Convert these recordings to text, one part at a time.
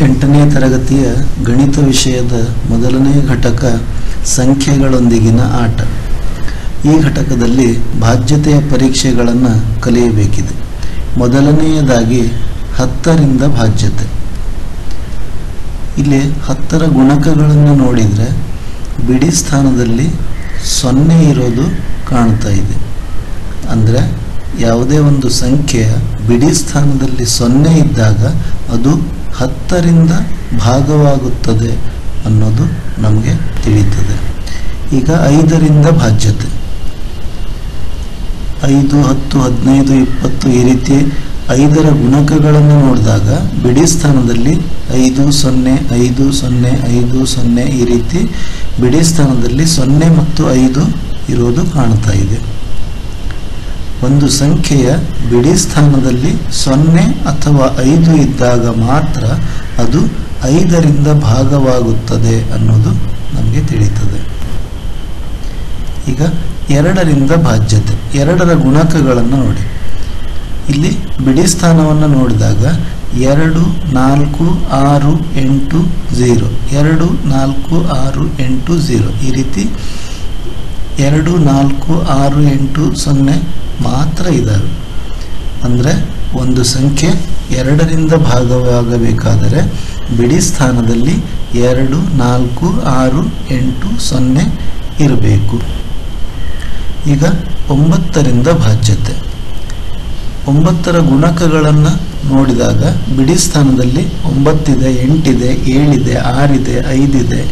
ಎಂಟನೇ ತರಗತಿಯ ಗಣಿತ ವಿಷಯದ ಮೊದಲನೇ ಘಟಕ ಸಂಖ್ಯೆಗಳೊಂದಿಗಿನ ಆಟ. ಈ ಘಟಕದಲ್ಲಿ ಬಾಧ್ಯತೆಯ ಪರೀಕ್ಷೆಗಳನ್ನು ಕಲಿಯಬೇಕಿದೆ. ಮೊದಲನೆಯದಾಗಿ ಹತ್ತರಿಂದ ಬಾಧ್ಯತೆ. ಇಲ್ಲಿ ಹತ್ತರ ಗುಣಕಗಳನ್ನು ನೋಡಿದರೆ ಬಿಡಿ ಸ್ಥಾನದಲ್ಲಿ ಸೊನ್ನೆ ಇರೋದು ಕಾಣ್ತಾ ಇದೆ. ಅಂದರೆ ಯಾವುದೇ ಒಂದು ಸಂಖ್ಯೆಯ ಬಿಡಿ ಸ್ಥಾನದಲ್ಲಿ ಸೊನ್ನೆ ಇದ್ದಾಗ ಅದು ಹತ್ತರಿಂದ ಭಾಗವಾಗುತ್ತದೆ ಅನ್ನೋದು ನಮಗೆ ತಿಳಿಯುತ್ತದೆ. ಈಗ ಐದರಿಂದ ಭಾಜ್ಯತೆ. ಐದು, ಹತ್ತು, ಹದಿನೈದು, ಇಪ್ಪತ್ತು ಈ ರೀತಿ ಐದರ ಗುಣಕಗಳನ್ನು ನೋಡಿದಾಗ ಬಿಡಿ ಸ್ಥಾನದಲ್ಲಿ ಐದು, ಸೊನ್ನೆ ಐದು ಸೊನ್ನೆ ಐದು, ಸೊನ್ನೆ ಈ ರೀತಿ ಬಿಡಿ ಸ್ಥಾನದಲ್ಲಿ ಸೊನ್ನೆ ಮತ್ತು ಐದು ಇರೋದು ಕಾಣ್ತಾ ಇದೆ. ಒಂದು ಸಂಖ್ಯೆಯ ಬಿಡಿ ಸ್ಥಾನದಲ್ಲಿ ಸೊನ್ನೆ ಅಥವಾ ಐದು ಇದ್ದಾಗ ಮಾತ್ರ ಅದು ಐದರಿಂದ ಭಾಗವಾಗುತ್ತದೆ ಅನ್ನೋದು ನಮಗೆ ತಿಳಿಯುತ್ತದೆ ಈಗ ಎರಡರಿಂದ ಭಾಜ್ಯತೆ ಎರಡರ ಗುಣಕಗಳನ್ನು ನೋಡಿ. ಇಲ್ಲಿ ಬಿಡಿ ಸ್ಥಾನವನ್ನು ನೋಡಿದಾಗ ಎರಡು, ನಾಲ್ಕು, ಆರು, ಎಂಟು ಝೀರೋ ಎರಡು, ನಾಲ್ಕು, ಆರು, ಎಂಟು ಝೀರೋ ಈ ರೀತಿ ಎರಡು, ನಾಲ್ಕು, ಆರು, ಎಂಟು, ಸೊನ್ನೆ ಮಾತ್ರ ಇದ್ದಾರೆ ಅಂದರೆ ಒಂದು ಸಂಖ್ಯೆ ಎರಡರಿಂದ ಭಾಗವಾಗಬೇಕಾದರೆ ಬಿಡಿ ಸ್ಥಾನದಲ್ಲಿ ಎರಡು, ನಾಲ್ಕು, ಆರು, ಎಂಟು, ಸೊನ್ನೆ ಇರಬೇಕು. ಈಗ ಒಂಬತ್ತರಿಂದ ಭಾಜ್ಯತೆ. ಒಂಬತ್ತರ ಗುಣಕಗಳನ್ನು ನೋಡಿದಾಗ ಬಿಡಿ ಸ್ಥಾನದಲ್ಲಿ ಒಂಬತ್ತಿದೆ, ಎಂಟಿದೆ, ಏಳಿದೆ, ಆರಿದೆ, ಐದಿದೆ,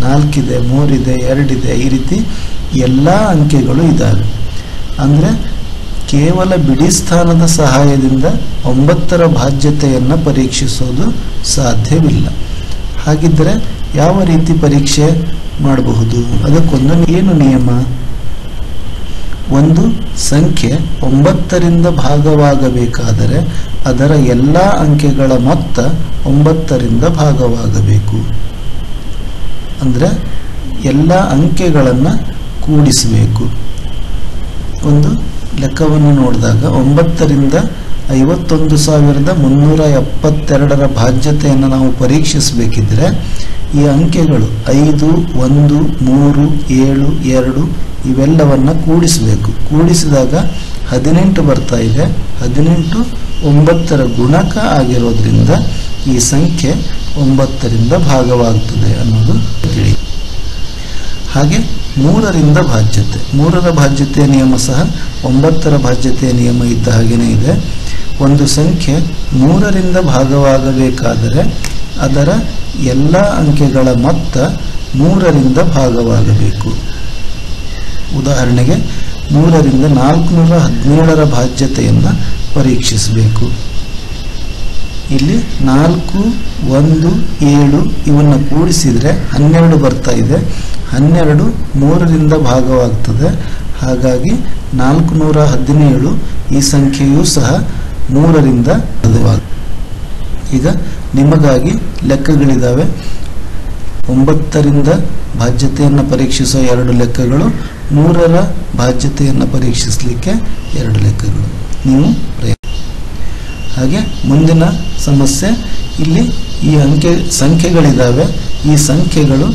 ನಾಲ್ಕಿದೆ, ಮೂರಿದೆ, ಎರಡಿದೆ ಈ ರೀತಿ ಎಲ್ಲ ಅಂಕೆಗಳು ಇದ್ದಾವೆ ಅಂದರೆ ಕೇವಲ ಬಿಡಿ ಸ್ಥಾನದ ಸಹಾಯದಿಂದ ಒಂಬತ್ತರ ಬಾಧ್ಯತೆಯನ್ನು ಪರೀಕ್ಷಿಸೋದು ಸಾಧ್ಯವಿಲ್ಲ. ಹಾಗಿದ್ದರೆ ಯಾವ ರೀತಿ ಪರೀಕ್ಷೆ ಮಾಡಬಹುದು? ಅದಕ್ಕೊಂದು ಏನು ನಿಯಮ? ಒಂದು, ಸಂಖ್ಯೆ ಒಂಬತ್ತರಿಂದ ಭಾಗವಾಗಬೇಕಾದರೆ ಅದರ ಎಲ್ಲ ಅಂಕೆಗಳ ಮೊತ್ತ ಒಂಬತ್ತರಿಂದ ಭಾಗವಾಗಬೇಕು. ಅಂದರೆ ಎಲ್ಲ ಅಂಕೆಗಳನ್ನು ಕೂಡಿಸಬೇಕು. ಒಂದು ಲೆಕ್ಕವನ್ನು ನೋಡಿದಾಗ ಒಂಬತ್ತರಿಂದ ಐವತ್ತೊಂದು ಸಾವಿರದ ಮುನ್ನೂರ ಎಪ್ಪತ್ತೆರಡರ ಬಾಧ್ಯತೆಯನ್ನು ನಾವು ಪರೀಕ್ಷಿಸಬೇಕಿದ್ರೆ ಈ ಅಂಕೆಗಳು ಐದು, ಒಂದು, ಮೂರು, ಏಳು, ಎರಡು ಇವೆಲ್ಲವನ್ನು ಕೂಡಿಸಬೇಕು. ಕೂಡಿಸಿದಾಗ ಹದಿನೆಂಟು ಬರ್ತಾ ಇದೆ. ಹದಿನೆಂಟು ಒಂಬತ್ತರ ಗುಣಕ ಆಗಿರೋದ್ರಿಂದ ಈ ಸಂಖ್ಯೆ ಒಂಬತ್ತರಿಂದ ಭಾಗವಾಗುತ್ತದೆ ಅನ್ನೋದು ತಿಳಿ ಹಾಗೆ ಮೂರರಿಂದ ಬಾಧ್ಯತೆ ಮೂರರ ಬಾಧ್ಯತೆಯ ನಿಯಮ ಸಹ ಒಂಬತ್ತರ ಬಾಧ್ಯತೆಯ ನಿಯಮ ಇದ್ದ ಹಾಗೆಯೇ ಇದೆ. ಒಂದು ಸಂಖ್ಯೆ ಮೂರರಿಂದ ಭಾಗವಾಗಬೇಕಾದರೆ ಅದರ ಎಲ್ಲ ಅಂಕೆಗಳ ಮೊತ್ತ ಮೂರರಿಂದ ಭಾಗವಾಗಬೇಕು. ಉದಾಹರಣೆಗೆ ಮೂರರಿಂದ ನಾಲ್ಕುನೂರ ಹದಿನೇಳರ ಬಾಧ್ಯತೆಯನ್ನು ಪರೀಕ್ಷಿಸಬೇಕು. ಇಲ್ಲಿ ನಾಲ್ಕು, ಒಂದು, ಏಳು ಇವನ್ನು ಕೂಡಿಸಿದರೆ ಹನ್ನೆರಡು ಬರ್ತಾ ಇದೆ. ಹನ್ನೆರಡು ಮೂರರಿಂದ ಭಾಗವಾಗ್ತದೆ. ಹಾಗಾಗಿ ನಾಲ್ಕು ನೂರ ಹದಿನೇಳು ಈ ಸಂಖ್ಯೆಯೂ ಸಹ ಮೂರರಿಂದ ಈಗ ನಿಮಗಾಗಿ ಲೆಕ್ಕಗಳಿದ್ದಾವೆ ಒಂಬತ್ತರಿಂದ ಬಾಧ್ಯತೆಯನ್ನು ಪರೀಕ್ಷಿಸುವ ಎರಡು ಲೆಕ್ಕಗಳು, ಮೂರರ ಬಾಧ್ಯತೆಯನ್ನು ಪರೀಕ್ಷಿಸಲಿಕ್ಕೆ ಎರಡು ಲೆಕ್ಕಗಳು. ನೀವು ಪ್ರಯತ್ನ ಹಾಗೆ ಮುಂದಿನ ಸಮಸ್ಯೆ, ಇಲ್ಲಿ ಈ ಅಂಕೆ ಸಂಖ್ಯೆಗಳಿದ್ದಾವೆ ಈ ಸಂಖ್ಯೆಗಳು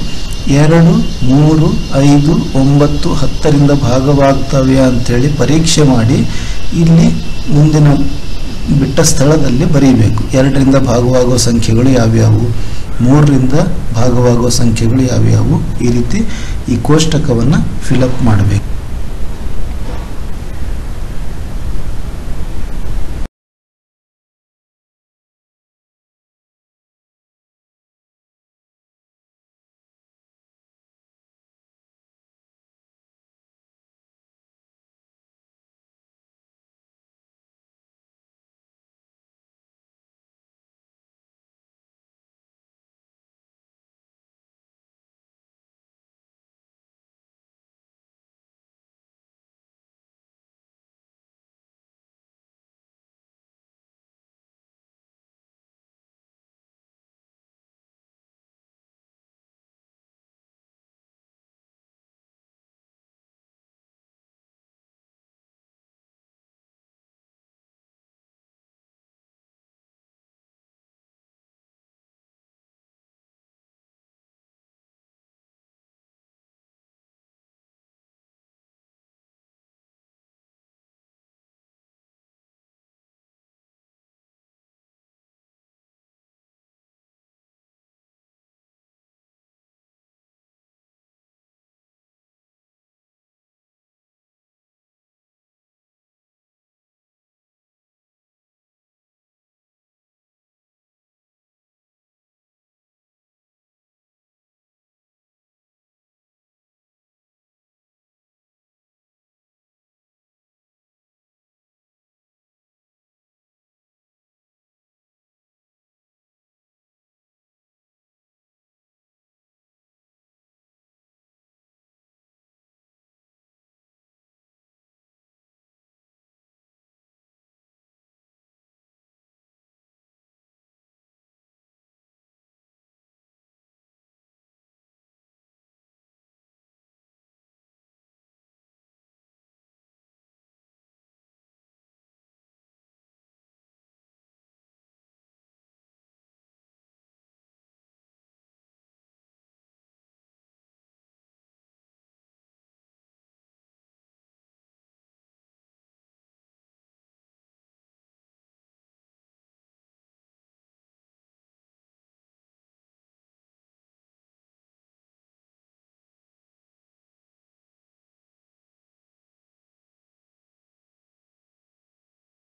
ಎರಡು, ಮೂರು, ಐದು, ಒಂಬತ್ತು, ಹತ್ತರಿಂದ ಭಾಗವಾಗ್ತವೆ ಅಂಥೇಳಿ ಪರೀಕ್ಷೆ ಮಾಡಿ ಇಲ್ಲಿ ಮುಂದಿನ ಬಿಟ್ಟ ಸ್ಥಳದಲ್ಲಿ ಬರೀಬೇಕು. ಎರಡರಿಂದ ಭಾಗವಾಗುವ ಸಂಖ್ಯೆಗಳು ಯಾವ್ಯಾವು? ಮೂರರಿಂದ ಭಾಗವಾಗುವ ಸಂಖ್ಯೆಗಳು ಯಾವ್ಯಾವು? ಈ ರೀತಿ ಈ ಕೋಷ್ಟಕವನ್ನು ಫಿಲಪ್ ಮಾಡಬೇಕು.